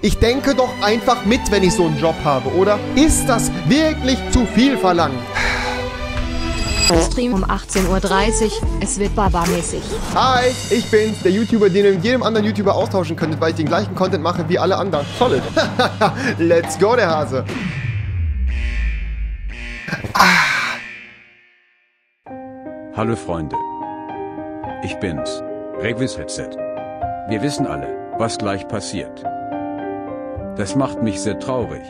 Ich denke doch einfach mit, wenn ich so einen Job habe, oder? Ist das wirklich zu viel verlangt? Stream um 18.30 Uhr. Es wird Baba-mäßig. Hi, ich bin's, der YouTuber, den ihr mit jedem anderen YouTuber austauschen könntet, weil ich den gleichen Content mache wie alle anderen. Solid. Let's go, der Hase. Hallo Freunde. Ich bin's. Revis Headset. Wir wissen alle, was gleich passiert. Das macht mich sehr traurig.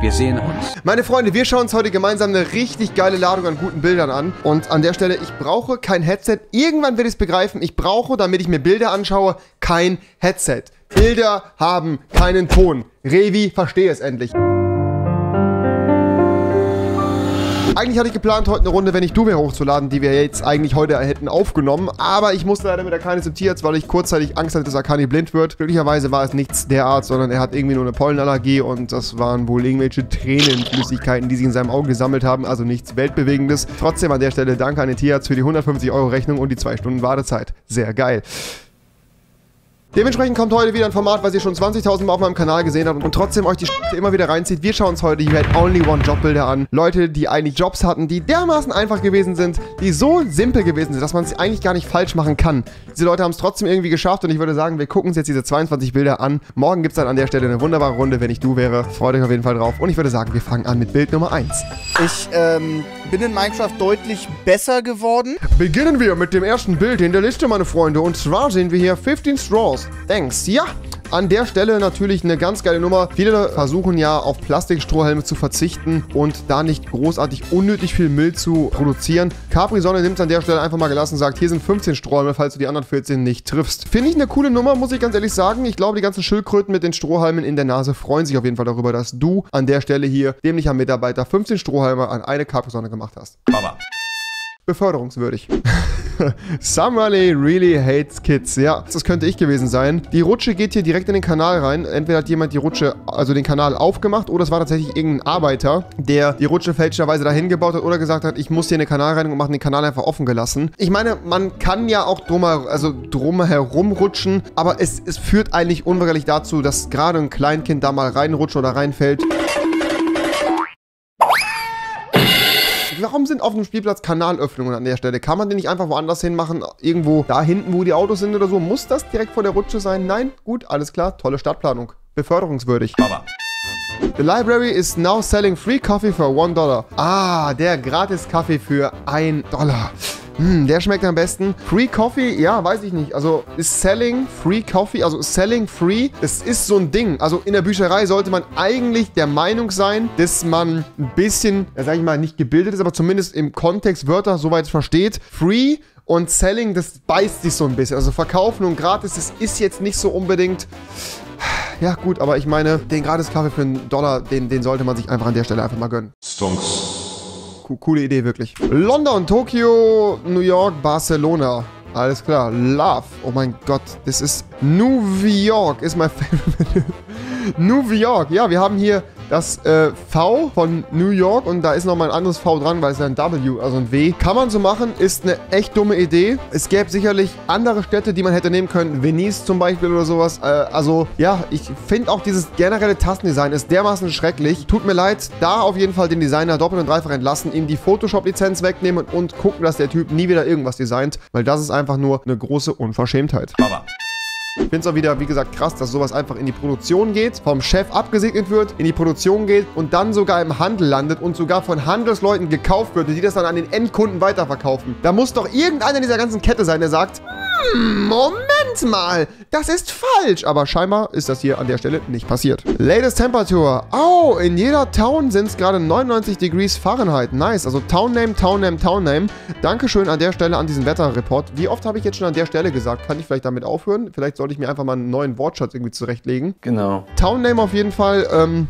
Wir sehen uns. Meine Freunde, wir schauen uns heute gemeinsam eine richtig geile Ladung an guten Bildern an. Und an der Stelle, ich brauche kein Headset. Irgendwann werde ich es begreifen. Ich brauche, damit ich mir Bilder anschaue, kein Headset. Bilder haben keinen Ton. Revi, verstehe es endlich. Eigentlich hatte ich geplant, heute eine Runde, wenn ich du wäre, hochzuladen, die wir jetzt eigentlich heute hätten aufgenommen. Aber ich musste leider mit Akani zum Tierarzt, weil ich kurzzeitig Angst hatte, dass Akani blind wird. Glücklicherweise war es nichts derart, sondern er hat irgendwie nur eine Pollenallergie und das waren wohl irgendwelche Tränenflüssigkeiten, die sich in seinem Auge gesammelt haben. Also nichts Weltbewegendes. Trotzdem an der Stelle danke an den Tierarzt für die 150 Euro Rechnung und die 2 Stunden Wartezeit. Sehr geil. Dementsprechend kommt heute wieder ein Format, was ihr schon 20.000 Mal auf meinem Kanal gesehen habt und trotzdem euch die Sch immer wieder reinzieht. Wir schauen uns heute die Red Only One Jobbilder an. Leute, die eigentlich Jobs hatten, die dermaßen einfach gewesen sind, die so simpel gewesen sind, dass man es eigentlich gar nicht falsch machen kann. Diese Leute haben es trotzdem irgendwie geschafft und ich würde sagen, wir gucken uns jetzt diese 22 Bilder an. Morgen gibt es dann an der Stelle eine wunderbare Runde, wenn ich du wäre. Freut euch auf jeden Fall drauf. Und ich würde sagen, wir fangen an mit Bild Nummer 1. Ich ähm, bin in Minecraft deutlich besser geworden. Beginnen wir mit dem ersten Bild in der Liste, meine Freunde. Und zwar sehen wir hier 15 Straws. Thanks. Ja, an der Stelle natürlich eine ganz geile Nummer. Viele versuchen ja auf Plastikstrohhelme zu verzichten und da nicht großartig unnötig viel Müll zu produzieren. Capri Sonne nimmt es an der Stelle einfach mal gelassen und sagt, hier sind 15 Strohhalme, falls du die anderen 14 nicht triffst. Finde ich eine coole Nummer, muss ich ganz ehrlich sagen. Ich glaube, die ganzen Schildkröten mit den Strohhalmen in der Nase freuen sich auf jeden Fall darüber, dass du an der Stelle hier, dämlicher Mitarbeiter, 15 Strohhalme an eine Capri Sonne gemacht hast. Baba. Beförderungswürdig. Somebody really hates kids. Ja, das könnte ich gewesen sein. Die Rutsche geht hier direkt in den Kanal rein. Entweder hat jemand die Rutsche, also den Kanal aufgemacht, oder es war tatsächlich irgendein Arbeiter, der die Rutsche fälschlicherweise dahin gebaut hat oder gesagt hat, ich muss hier eine Kanalreinigung machen, den Kanal einfach offen gelassen. Ich meine, man kann ja auch drumher, also drumherum rutschen, aber es, es führt eigentlich unweigerlich dazu, dass gerade ein Kleinkind da mal reinrutscht oder reinfällt. Warum sind auf einem Spielplatz Kanalöffnungen an der Stelle? Kann man den nicht einfach woanders hin machen? Irgendwo da hinten, wo die Autos sind oder so? Muss das direkt vor der Rutsche sein? Nein? Gut, alles klar. Tolle Stadtplanung. Beförderungswürdig. Baba. The library is now selling free coffee for one dollar. Ah, der Gratis-Kaffee für ein Dollar. Hm, der schmeckt am besten. Free Coffee, ja, weiß ich nicht. Also ist Selling Free Coffee, also Selling Free, das ist so ein Ding. Also in der Bücherei sollte man eigentlich der Meinung sein, dass man ein bisschen, ja, sag ich mal, nicht gebildet ist, aber zumindest im Kontext Wörter soweit versteht. Free und Selling, das beißt sich so ein bisschen. Also verkaufen und gratis, das ist jetzt nicht so unbedingt ja, gut, aber ich meine, den Gratis-Kaffee für einen Dollar, den, den sollte man sich einfach an der Stelle einfach mal gönnen. Stonks. Co coole Idee, wirklich. London, Tokio, New York, Barcelona. Alles klar. Love. Oh mein Gott, das ist New York, ist mein favorite. New York. Ja, wir haben hier das äh, V von New York und da ist nochmal ein anderes V dran, weil es ist ein W, also ein W. Kann man so machen, ist eine echt dumme Idee. Es gäbe sicherlich andere Städte, die man hätte nehmen können. Venice zum Beispiel oder sowas. Äh, also ja, ich finde auch dieses generelle Tastendesign ist dermaßen schrecklich. Tut mir leid, da auf jeden Fall den Designer doppelt und dreifach entlassen, ihm die Photoshop-Lizenz wegnehmen und gucken, dass der Typ nie wieder irgendwas designt, weil das ist einfach nur eine große Unverschämtheit. Baba. Ich finde es auch wieder, wie gesagt, krass, dass sowas einfach in die Produktion geht, vom Chef abgesegnet wird, in die Produktion geht und dann sogar im Handel landet und sogar von Handelsleuten gekauft wird, die das dann an den Endkunden weiterverkaufen. Da muss doch irgendeiner in dieser ganzen Kette sein, der sagt, hm, Moment mal, das ist falsch. Aber scheinbar ist das hier an der Stelle nicht passiert. Latest Temperature. Oh, in jeder Town sind es gerade 99 Degrees Fahrenheit. Nice. Also Town Name, Town Name, Town Name. Dankeschön an der Stelle an diesen Wetterreport. Wie oft habe ich jetzt schon an der Stelle gesagt? Kann ich vielleicht damit aufhören? Vielleicht sollte ich mir einfach mal einen neuen Wortschatz irgendwie zurechtlegen. Genau. Town Name auf jeden Fall. Ähm,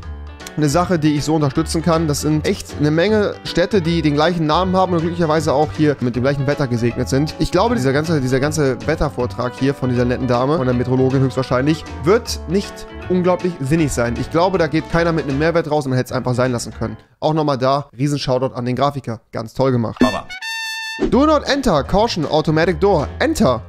eine Sache, die ich so unterstützen kann. Das sind echt eine Menge Städte, die den gleichen Namen haben und glücklicherweise auch hier mit dem gleichen Wetter gesegnet sind. Ich glaube, dieser ganze, dieser ganze Wettervortrag hier von dieser netten Dame, von der Meteorologin höchstwahrscheinlich, wird nicht unglaublich sinnig sein. Ich glaube, da geht keiner mit einem Mehrwert raus und man hätte es einfach sein lassen können. Auch nochmal da, riesen Shoutout an den Grafiker. Ganz toll gemacht. Baba. Do not enter. Caution. Automatic door. Enter.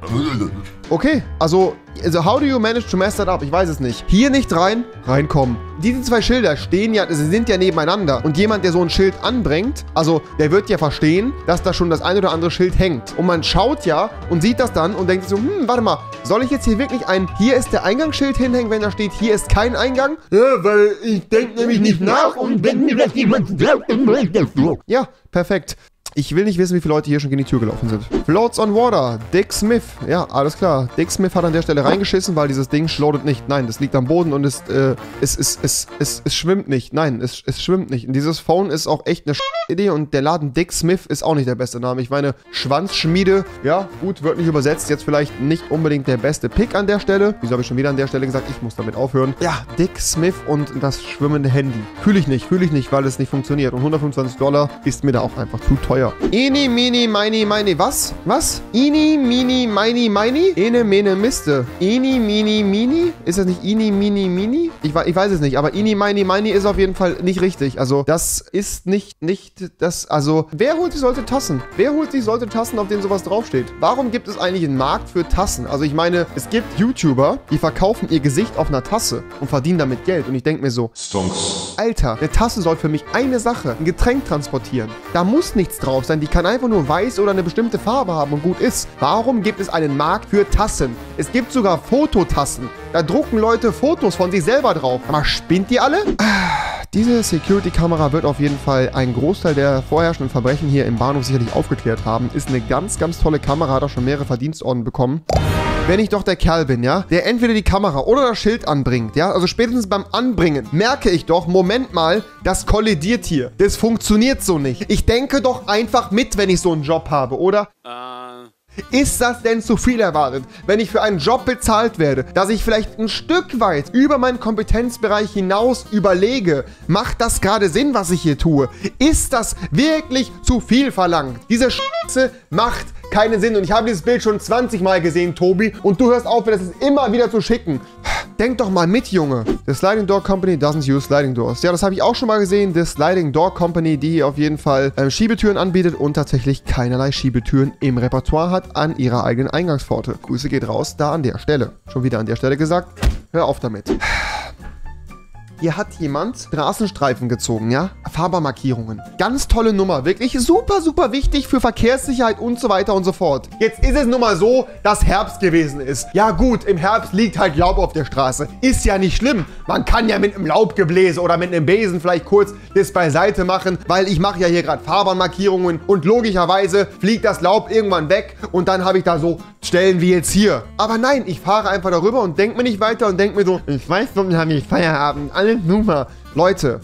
Okay, also, also how do you manage to mess that up? Ich weiß es nicht. Hier nicht rein, reinkommen. Diese zwei Schilder stehen ja, sie sind ja nebeneinander. Und jemand, der so ein Schild anbringt, also der wird ja verstehen, dass da schon das ein oder andere Schild hängt. Und man schaut ja und sieht das dann und denkt sich so, hm, warte mal, soll ich jetzt hier wirklich ein, hier ist der Eingangsschild hinhängen, wenn da steht, hier ist kein Eingang? Ja, weil ich denke nämlich nicht nach und wenn mir das jemand glaubt, dann mache ich das so. Ja, perfekt. Ich will nicht wissen, wie viele Leute hier schon gegen die Tür gelaufen sind. Floats on Water. Dick Smith. Ja, alles klar. Dick Smith hat an der Stelle reingeschissen, weil dieses Ding schlodet nicht. Nein, das liegt am Boden und es, äh, es, es, es, es, es schwimmt nicht. Nein, es, es schwimmt nicht. Und dieses Phone ist auch echt eine Idee und der Laden Dick Smith ist auch nicht der beste Name. Ich meine, Schwanzschmiede, ja, gut, wird nicht übersetzt. Jetzt vielleicht nicht unbedingt der beste Pick an der Stelle. Wieso habe ich schon wieder an der Stelle gesagt? Ich muss damit aufhören. Ja, Dick Smith und das schwimmende Handy. Fühle ich nicht, fühle ich nicht, weil es nicht funktioniert. Und 125 Dollar ist mir da auch einfach zu teuer. Ini, mini, mini, mini, was? Was? Ini, mini, mini, mini? Ene, mene, miste. Ini, mini, mini? Ist das nicht Ini, mini, mini? Ich, ich weiß es nicht, aber Ini, mini, mini ist auf jeden Fall nicht richtig. Also, das ist nicht, nicht das, also, wer holt sich solche Tassen? Wer holt sich solche Tassen, auf denen sowas draufsteht? Warum gibt es eigentlich einen Markt für Tassen? Also, ich meine, es gibt YouTuber, die verkaufen ihr Gesicht auf einer Tasse und verdienen damit Geld. Und ich denke mir so, Stonks. Alter, eine Tasse soll für mich eine Sache, ein Getränk transportieren. Da muss nichts drauf sein. Die kann einfach nur weiß oder eine bestimmte Farbe haben und gut ist. Warum gibt es einen Markt für Tassen? Es gibt sogar Fototassen. Da drucken Leute Fotos von sich selber drauf. Aber spinnt ihr alle? Diese Security-Kamera wird auf jeden Fall einen Großteil der vorherrschenden Verbrechen hier im Bahnhof sicherlich aufgeklärt haben. Ist eine ganz, ganz tolle Kamera, hat auch schon mehrere Verdienstorden bekommen. Wenn ich doch der Kerl bin, ja, der entweder die Kamera oder das Schild anbringt, ja, also spätestens beim Anbringen, merke ich doch, Moment mal, das kollidiert hier. Das funktioniert so nicht. Ich denke doch einfach mit, wenn ich so einen Job habe, oder? Ist das denn zu viel erwartet, wenn ich für einen Job bezahlt werde, dass ich vielleicht ein Stück weit über meinen Kompetenzbereich hinaus überlege? Macht das gerade Sinn, was ich hier tue? Ist das wirklich zu viel verlangt? Diese Scheiße macht keinen Sinn und ich habe dieses Bild schon 20 Mal gesehen, Tobi, und du hörst auf, mir das immer wieder zu schicken. Denk doch mal mit, Junge. The Sliding Door Company doesn't use Sliding Doors. Ja, das habe ich auch schon mal gesehen. The Sliding Door Company, die auf jeden Fall ähm, Schiebetüren anbietet und tatsächlich keinerlei Schiebetüren im Repertoire hat an ihrer eigenen Eingangspforte. Grüße geht raus, da an der Stelle. Schon wieder an der Stelle gesagt. Hör auf damit. Hier hat jemand Straßenstreifen gezogen, ja? Fahrbarmarkierungen. Ganz tolle Nummer. Wirklich super, super wichtig für Verkehrssicherheit und so weiter und so fort. Jetzt ist es nun mal so, dass Herbst gewesen ist. Ja gut, im Herbst liegt halt Laub auf der Straße. Ist ja nicht schlimm. Man kann ja mit einem Laubgebläse oder mit einem Besen vielleicht kurz das beiseite machen, weil ich mache ja hier gerade Fahrbahnmarkierungen und logischerweise fliegt das Laub irgendwann weg und dann habe ich da so Stellen wie jetzt hier. Aber nein, ich fahre einfach darüber und denke mir nicht weiter und denke mir so, ich weiß, warum habe ich Feierabend. Nummer. Leute,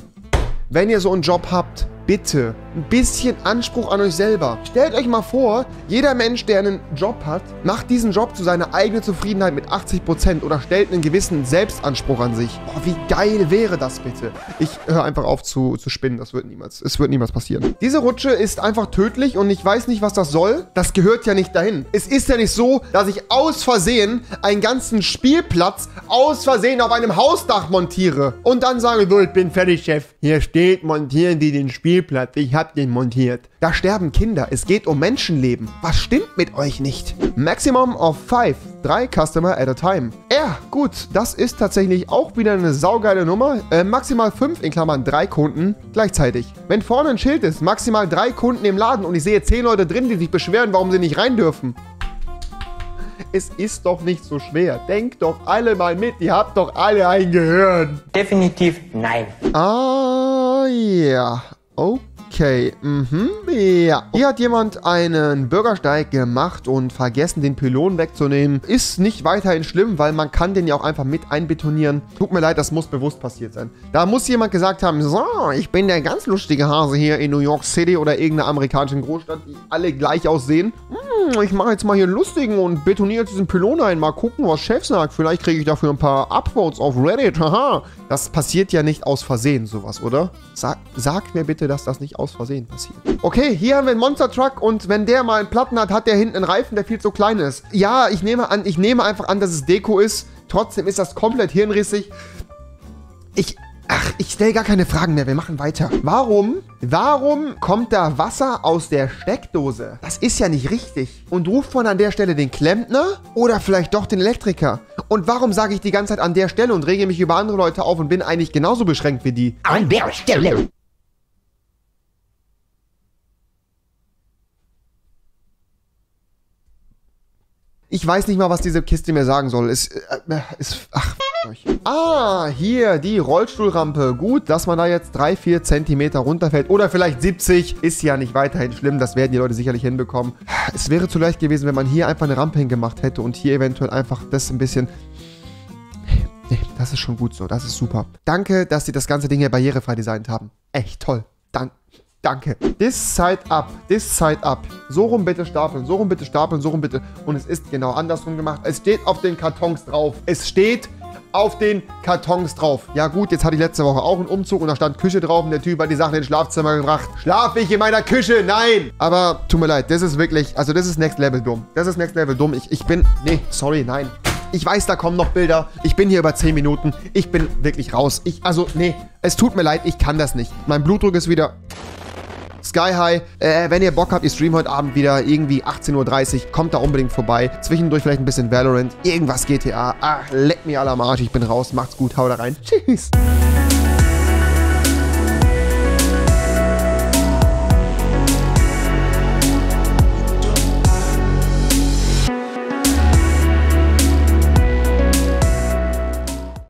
wenn ihr so einen Job habt, bitte ein bisschen Anspruch an euch selber. Stellt euch mal vor, jeder Mensch, der einen Job hat, macht diesen Job zu seiner eigenen Zufriedenheit mit 80% oder stellt einen gewissen Selbstanspruch an sich. Boah, wie geil wäre das bitte? Ich höre einfach auf zu, zu spinnen, das wird niemals, es wird niemals passieren. Diese Rutsche ist einfach tödlich und ich weiß nicht, was das soll. Das gehört ja nicht dahin. Es ist ja nicht so, dass ich aus Versehen einen ganzen Spielplatz aus Versehen auf einem Hausdach montiere und dann sage, so, ich bin fertig, Chef. Hier steht, montieren die den Spielplatz. Ich hab den montiert. Da sterben Kinder. Es geht um Menschenleben. Was stimmt mit euch nicht? Maximum of 5. Drei Customer at a time. Ja, gut. Das ist tatsächlich auch wieder eine saugeile Nummer. Äh, maximal 5 in Klammern 3 Kunden gleichzeitig. Wenn vorne ein Schild ist, maximal 3 Kunden im Laden und ich sehe 10 Leute drin, die sich beschweren, warum sie nicht rein dürfen. Es ist doch nicht so schwer. Denkt doch alle mal mit. Ihr habt doch alle ein Gehirn. Definitiv nein. Ah, ja. Okay, mhm, ja. Hier hat jemand einen Bürgersteig gemacht und vergessen, den Pylon wegzunehmen. Ist nicht weiterhin schlimm, weil man kann den ja auch einfach mit einbetonieren. Tut mir leid, das muss bewusst passiert sein. Da muss jemand gesagt haben, so, ich bin der ganz lustige Hase hier in New York City oder irgendeiner amerikanischen Großstadt, die alle gleich aussehen. Hm, ich mache jetzt mal hier einen lustigen und betoniere diesen Pylon ein. Mal gucken, was Chef sagt. Vielleicht kriege ich dafür ein paar Upvotes auf Reddit. Haha. Das passiert ja nicht aus Versehen, sowas, oder? Sag, sagt mir bitte, dass das nicht aus Versehen passiert. Okay, hier haben wir einen Monster Truck und wenn der mal einen Platten hat, hat der hinten einen Reifen, der viel zu klein ist. Ja, ich nehme an, ich nehme einfach an, dass es Deko ist. Trotzdem ist das komplett hirnrissig. Ich, ach, ich stelle gar keine Fragen mehr. Wir machen weiter. Warum? Warum kommt da Wasser aus der Steckdose? Das ist ja nicht richtig. Und ruft man an der Stelle den Klempner oder vielleicht doch den Elektriker? Und warum sage ich die ganze Zeit an der Stelle und rege mich über andere Leute auf und bin eigentlich genauso beschränkt wie die? An der Stelle. Ich weiß nicht mal, was diese Kiste mir sagen soll. Es äh, ist. Ach, Ah, hier, die Rollstuhlrampe. Gut, dass man da jetzt 3, 4 Zentimeter runterfällt. Oder vielleicht 70. Ist ja nicht weiterhin schlimm. Das werden die Leute sicherlich hinbekommen. Es wäre zu leicht gewesen, wenn man hier einfach eine Rampe hingemacht hätte und hier eventuell einfach das ein bisschen. Nee, das ist schon gut so. Das ist super. Danke, dass sie das ganze Ding hier barrierefrei designt haben. Echt toll. Dank. Danke. This side up. This side up. So rum bitte stapeln. So rum bitte stapeln. So rum bitte. Und es ist genau andersrum gemacht. Es steht auf den Kartons drauf. Es steht auf den Kartons drauf. Ja gut, jetzt hatte ich letzte Woche auch einen Umzug und da stand Küche drauf und der Typ hat die Sachen ins Schlafzimmer gebracht. Schlafe ich in meiner Küche? Nein! Aber tut mir leid, das ist wirklich, also das ist Next Level dumm. Das ist Next Level dumm. Ich, ich bin, nee, sorry, nein. Ich weiß, da kommen noch Bilder. Ich bin hier über 10 Minuten. Ich bin wirklich raus. Ich, also, nee, es tut mir leid, ich kann das nicht. Mein Blutdruck ist wieder Sky High. Äh, wenn ihr Bock habt, ich stream heute Abend wieder irgendwie 18.30 Uhr. Kommt da unbedingt vorbei. Zwischendurch vielleicht ein bisschen Valorant. Irgendwas GTA. Ach, leck mir alle am Arsch. Ich bin raus. Macht's gut. Hau da rein. Tschüss.